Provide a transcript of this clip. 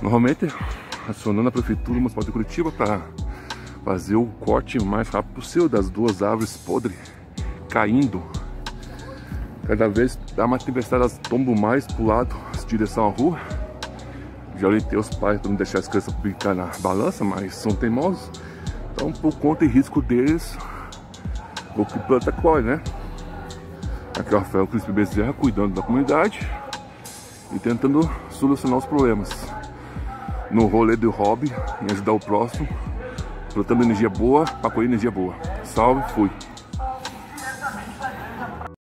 Normalmente acionando a prefeitura municipal de Curitiba para fazer o corte mais rápido possível das duas árvores podres caindo. Cada vez dá uma tempestade, elas tombam mais pro lado, direção à rua. Já orientei os pais para não deixar as crianças brincar na balança, mas são teimosos. Então, por conta e risco deles, o que planta colhe, né? Aqui é o Rafael Crispe Bezerra cuidando da comunidade e tentando solucionar os problemas. No rolê do hobby, em ajudar o próximo, plantando energia boa colher energia boa. Salve, fui!